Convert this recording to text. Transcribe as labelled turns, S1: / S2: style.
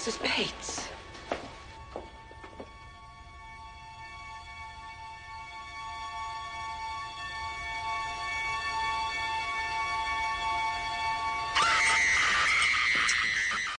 S1: Mrs. Bates.